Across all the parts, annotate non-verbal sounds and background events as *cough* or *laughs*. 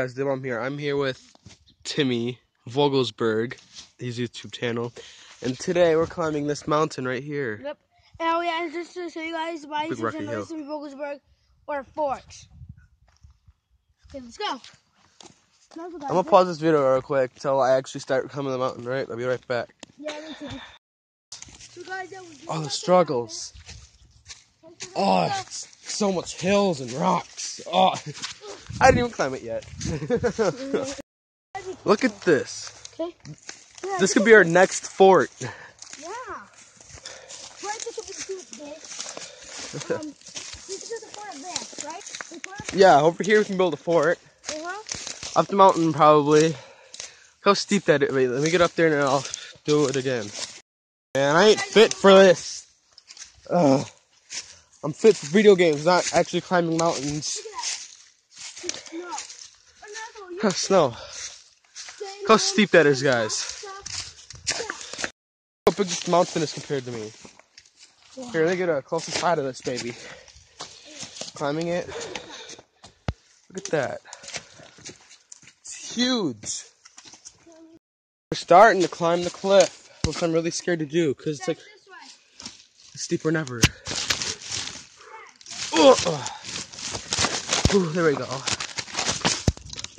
guys, Dim, I'm here. I'm here with Timmy Vogelsberg, his YouTube channel. And today we're climbing this mountain right here. Yep. Oh yeah, and just to show you guys why Big you rocky should hill. listen to Vogelsberg or Forks. Okay, let's go. I'm gonna pause this video real quick till I actually start climbing the mountain, right? I'll be right back. Yeah, me too. So guys, that was just Oh, the struggles. Oh, it's so much hills and rocks. Oh, I didn't even climb it yet. *laughs* Look at this. Okay. Yeah, This could be our next fort. Yeah. Right, this will be too big. *laughs* Um, this is the fort of this, right? Yeah, over here we can build a fort. uh-huh. Up the mountain, probably. Look how steep that is. Wait, let me get up there and I'll do it again. Man, I ain't fit for this. Ugh. I'm fit for video games, not actually climbing mountains. Look at that. No. You Snow. say how steep that is, guys. stop. How big this mountain is compared to me. Here, they get a closer side of this baby. Climbing it. Look at that. It's huge. We're starting to climb the cliff, which I'm really scared to do because it's like way. steeper than ever. Oh, Ooh, there we go.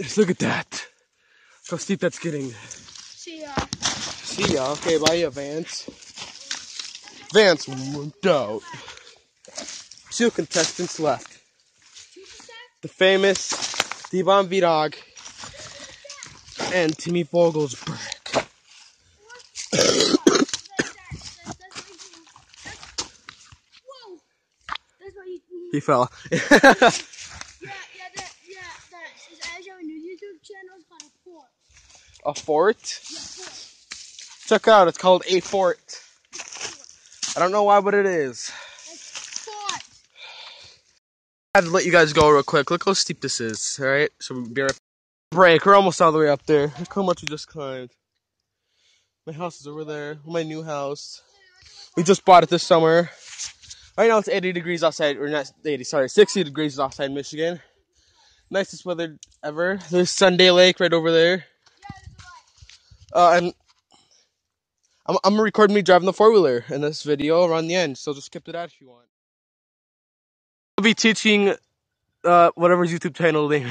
*laughs* Look at that. Look how steep that's getting. See ya. See ya. Okay, bye, ya, Vance. Vance worked out. Two contestants left. The famous Devon V-Dog and Timmy Vogelsberg. *coughs* Whoa! That's what you. He fell. *laughs* *laughs* Yeah, yeah, that, yeah, that. Is I have a new YouTube channel it's called a Fort. A fort? Check out, it's called A Fort. I don't know why, but it is. I had to let you guys go real quick. Look how steep this is, alright? So we'll be right break. We're almost all the way up there. Look how much we just climbed. My house is over there. My new house. We just bought it this summer. Right now it's 80 degrees outside, or not 80, sorry, 60 degrees outside Michigan. Nicest weather ever. There's Sunday Lake right over there. Uh, and I'm, I'm gonna record me driving the four wheeler in this video around the end, so just skip to that if you want. I'll be teaching uh, whatever's YouTube channel name. *laughs*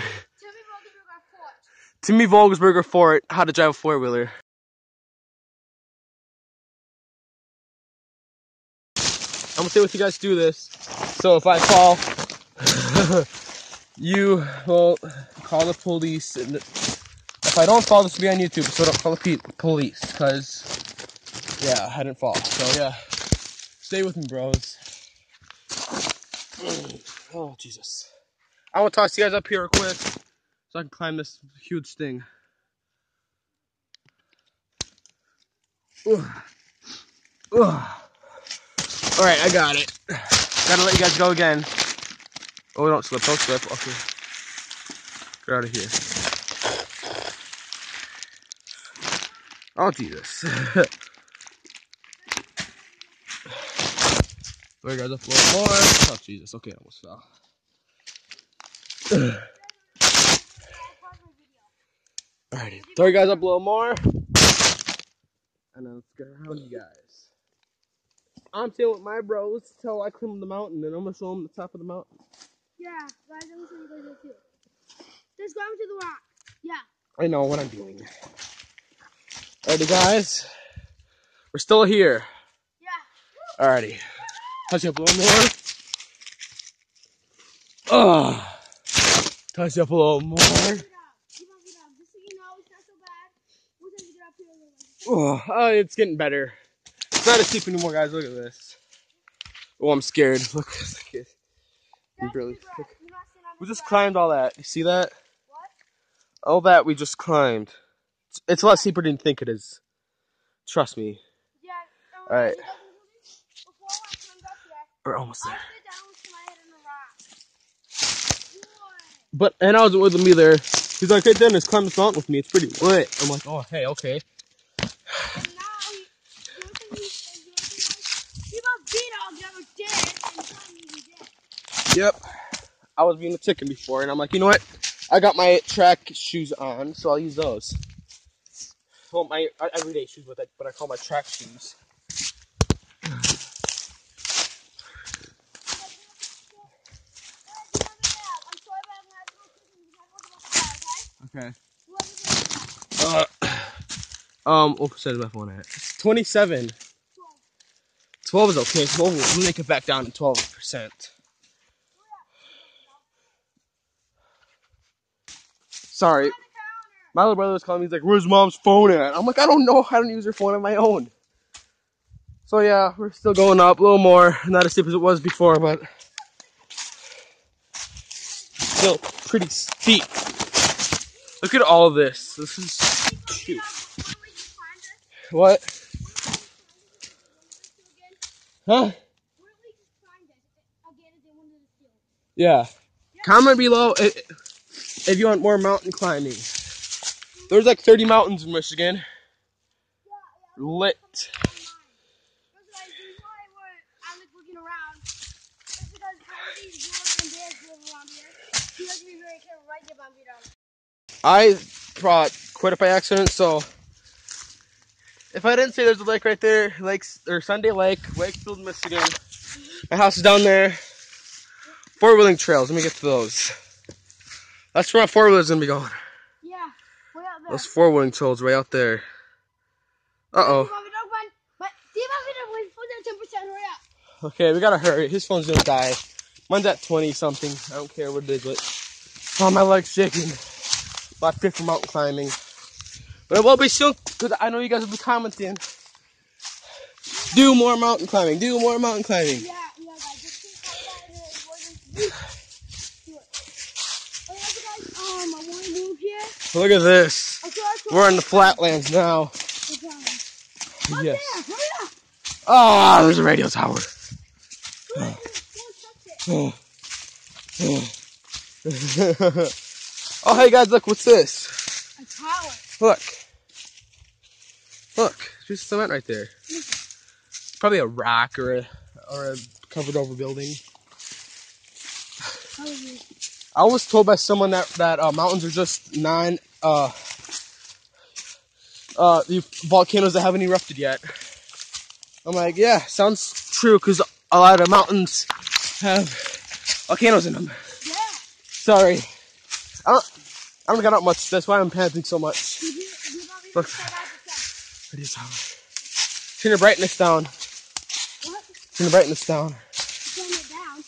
Timmy Fort. Fort, how to drive a four wheeler. I'm gonna stay with you guys do this. So if I fall, *laughs* you will call the police. And if I don't fall, this will be on YouTube. So don't call the police, cause yeah, I didn't fall. So yeah, stay with me, bros. *clears throat* Oh Jesus! I to toss you guys up here real quick so I can climb this huge thing. Ugh. Ugh. All right, I got it. Gotta let you guys go again. Oh, don't slip, don't slip. Okay. Get out of here. Oh, Jesus. There goes a floor more. Oh, Jesus. Okay, I almost fell. *sighs* Alrighty. Throw you guys up a little more. And then let's get around you guys. I'm staying with my bros till I climb the mountain, and I'm gonna show them the top of the mountain. Yeah, guys, let me show you guys too. Just go to the rock. Yeah. I know what I'm doing. Alrighty, guys. We're still here. Yeah. Alrighty. Touch up a little more. Oh. Touch up a little more. Get up. Keep on, get. Just so you know, it's not so bad. We're gonna get up here a little bit. Oh, oh, it's getting better. It's not as steep anymore, guys. Look at this. Oh, I'm scared. Look. *laughs* look at- I'm That's barely. the grass. You're not sitting on We just climbed all that. You see that? What? All that we just climbed. It's, it's a lot steeper than you think it is. Trust me. Yeah. um, Alright. you guys can do this? Before I climbed up here, We're almost there. slid down with my head on the rock. Boy. But and I was with me there. He's like, "Hey Dennis, climb this mountain with me. It's pretty lit." I'm like, "Oh, hey, okay." And now he, the only thing he, and the only thing he, he about beat all never did, and telling me he did. Yep. I was being a chicken before, and I'm like, you know what? I got my track shoes on, so I'll use those. Well, my everyday shoes, but I, but I call my track shoes. Okay. Uh, um, what percent is my phone at? It's 27. 12 is okay. 12, we'll make it back down to 12%. Sorry. My little brother was calling me. He's like, "Where's mom's phone at?" I'm like, "I don't know. I don't use her phone on my own." So yeah, we're still going up a little more. Not as steep as it was before, but still pretty steep. Look at all this. This is cute. What? Huh? Yeah. Comment below if you want more mountain climbing. There's like 30 mountains in Michigan. Lit. I brought quit it by accident, so if I didn't say there's a lake right there, Lakes or Sunday Lake, Wakefield, Michigan. My house is down there. Four wheeling trails. Let me get to those. That's where my four wheeler's gonna be going. Yeah, way out there. Those four wheeling trails right out there. Uh oh. Okay, we gotta hurry. His phone's gonna die. Mine's at 20 something. I don't care what it is, oh, my leg's shaking. Not fit for mountain climbing. But it will be soon, because I know you guys will be commenting. Do more mountain climbing. Do more mountain climbing. Yeah, *sighs* yeah. Look at this. Okay, let's go. We're in the flatlands now. Yes. there. Oh, there's a radio tower. Go ahead, go *laughs* oh, hey guys, look, what's this? A tower. Look. Look, there's cement right there. Probably a rock or a or a covered over building. I was told by someone that that uh, mountains are just nine, uh uh the volcanoes that haven't erupted yet. I'm like, yeah, sounds true because a lot of mountains have volcanoes in them. Yeah. Sorry, I don't I don't got out much. That's why I'm panting so much. Did you, you Look. to step the step? What is? Turn your brightness down. What? Turn the brightness down. Turn it down.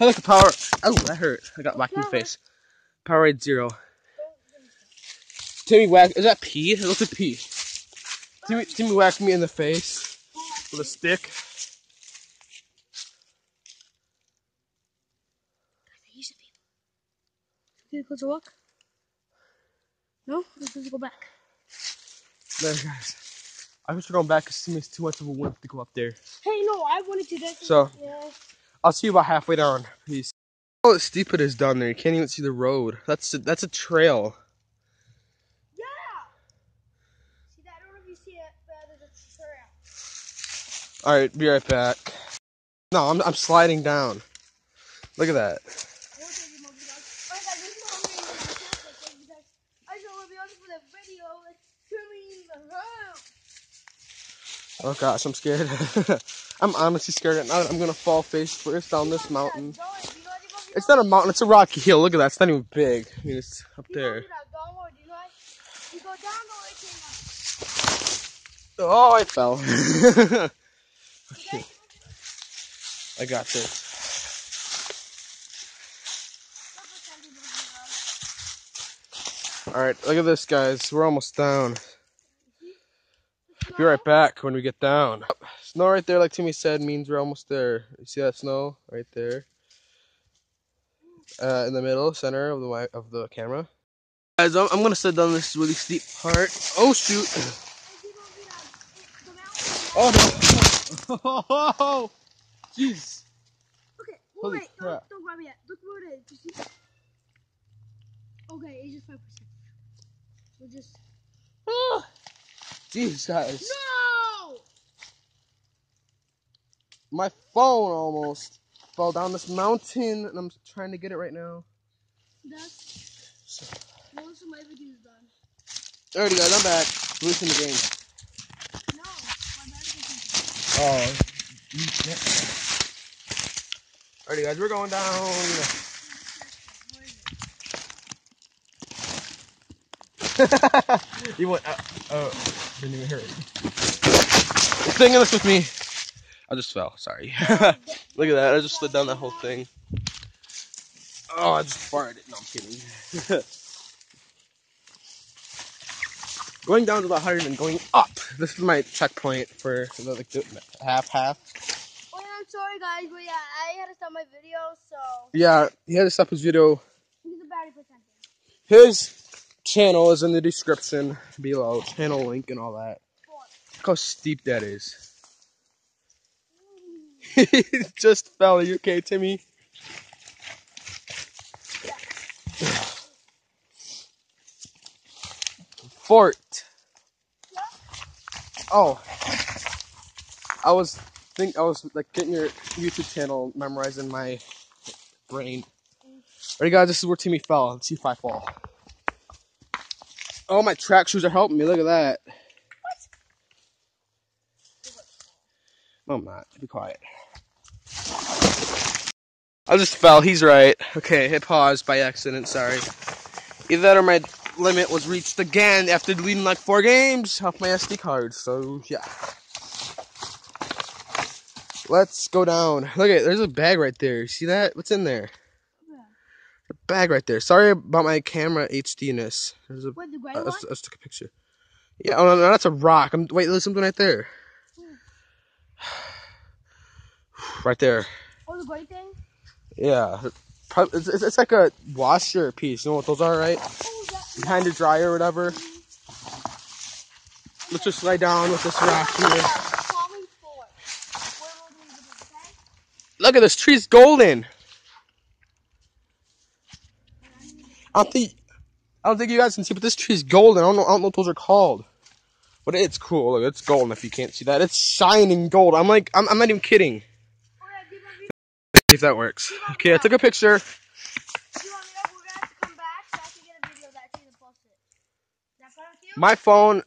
I like the power. Oh, that hurt. I got black in the face. Power rate zero. Timmy whack. Is that pee? It looks like pee. Timmy, Timmy whacked me in the face with a stick. Get a closer look. No? Let's go back. There, guys. I wish we're going back because Timmy's too much of a wimp to go up there. Hey, no, I wanted to do this. So- Yeah. I'll see you about halfway down. Peace. Oh, it's steep it is down there. You can't even see the road. That's a, that's a trail. Yeah! See that? I don't know if you see it, but there's a trail. All right, be right back. No, I'm I'm sliding down. Look at that. Oh gosh, I'm scared. *laughs* I'm honestly scared. Now I'm gonna fall face first down this mountain. It's not a mountain. It's a rocky hill. Look at that. It's not even big. I mean, it's up there. Oh, I fell. *laughs* okay, I got this. All right, look at this, guys. We're almost down. Be right back when we get down. Snow right there, like Timmy said, means we're almost there. You see that snow right there? Uh, in the middle, center of the of the camera. Guys, I'm, I'm gonna sit down this really steep part. Oh shoot! *clears throat* Oh no! Jeez! Okay, Holy wait, crap. don't, don't grab it yet. Look where it is. You see? Okay, it's just 5%. We're just. Ah! Jeez, guys. No! My phone almost fell down this mountain, and I'm trying to get it right now. That's most of my videos done. Alrighty, guys, I'm back. Losing the game. Oh. Alrighty, guys, we're going down. *laughs* you went. Uh, oh, didn't even hurt. Thing this with me. I just fell. Sorry. *laughs* Look at that. I just slid down that whole thing. Oh, I just farted. No, I'm kidding. *laughs* going down to the 100 and going up. This is my checkpoint for the, like, the half half. Oh, yeah, I'm sorry, guys, but yeah, I had to stop my video, so. Yeah, he had to stop his video. He's a battery percentage. His channel is in the description below. Channel link and all that. Look how steep that is. *laughs* he just fell. Are you okay, Timmy? Fort. Oh. I was think I was like getting your YouTube channel memorizing my brain. Ready guys, this is where Timmy fell. Let's see if I fall. Oh my track shoes are helping me. Look at that. No, I'm not. Be quiet. I just fell. He's right. Okay, hit pause by accident. Sorry. Either that or my limit was reached again after deleting like four games off my SD card. So, yeah. Let's go down. Look at there's a bag right there. See that? What's in there? Yeah. A bag right there. Sorry about my camera HD-ness. There's a What, the gray uh, I, I one? just, I took a picture. Yeah, oh no, no, that's a rock. I'm wait, there's something right there. *sighs* Right there. Oh, the gray thing? Yeah. It's, it's, it's like a washer piece. You know what those are, right? Oh, Behind the dryer or whatever. Let's just lay down with this rock here. Look at this tree's golden. I don't think I don't think you guys can see, but this tree's golden. I don't know. I don't know what those are called. But it's cool. Look, it's golden. If you can't see that, it's shining gold. I'm like, I'm, I'm not even kidding. If that works. Okay, I took a picture. do you want me to, we're gonna have to come back so I can get a video of that too and post it. Is that fine with you? My phone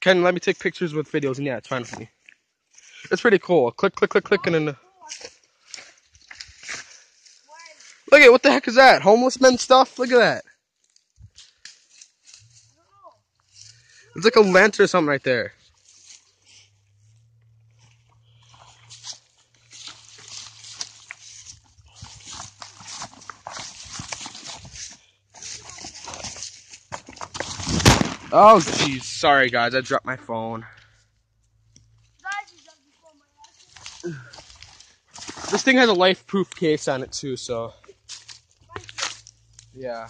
can let me take pictures with videos, and yeah, it's fine with me. It's pretty cool. Click, click, click, click, and then look at what the heck is that? Homeless men stuff. Look at that. It's like a lantern or something right there. Oh jeez, sorry guys, I dropped my phone. This thing has a life-proof case on it too, so yeah.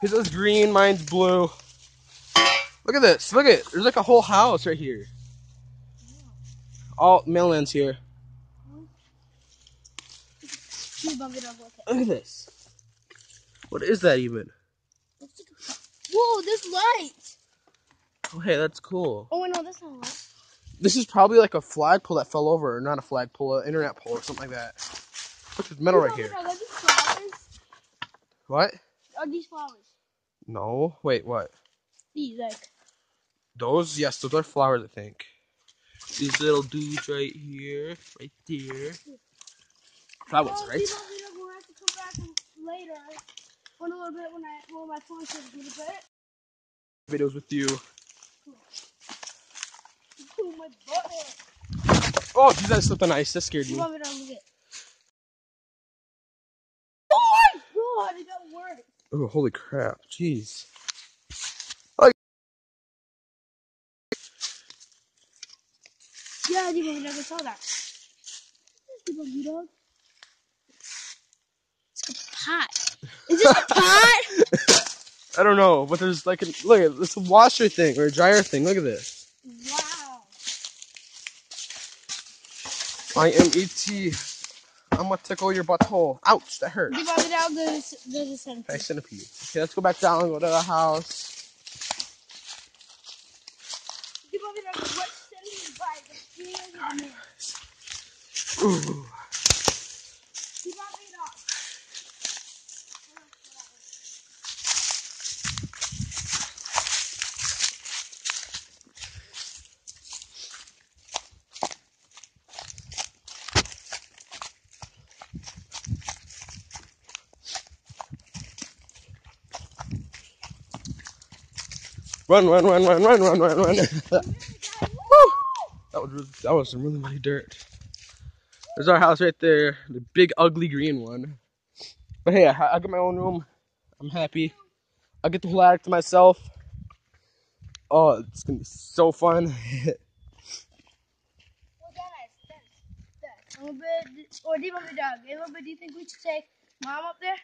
His is green, mine's blue. Look at this. Look at it. There's like a whole house right here. All mailman's here. Look at this. What is that even? Whoa, this light. Oh, hey, that's cool. Oh, wait, no, that's not a light. This is probably like a flagpole that fell over, or not a flagpole, an internet pole or something like that. Look, there's metal right here. Are these flowers? What? Are these flowers? No. Wait, what? These, like. Those? Yes, those are flowers, I think. These little dudes right here, right there. That was Oh, right. these are- these We'll have to come back later. A little bit when I when my phone a little bit. Videos with you. Ooh, my butt. Oh, geez, I slipped on ice. That scared You me. want me it? Oh my god, it got worse. Oh, holy crap. Jeez. Yeah, Debo, we never saw that. Debo, you dog. It's a pot. Is this a pot? *laughs* I don't know, but there's like a look at this washer thing or a dryer thing. Look at this. wow. I am ET. I'm gonna tickle your butthole. Ouch, that hurt. Debo, we now there's there's a centipede. Nice centipede. Okay, let's go back down and go to the house. Debo, we now what centipede bite? The fear of the man. Ooh. Debo, we now. Run, run, run, run, run, run, run, run. Woo! That was really, that was some really muddy dirt. There's our house right there, the big ugly green one. But hey, I, I got my own room. I'm happy. I get the whole attic to myself. Oh, it's gonna be so fun. *laughs* Well, then I spent that. A little bit, or do you want me dog? A little bit. Do you think we should take mom up there?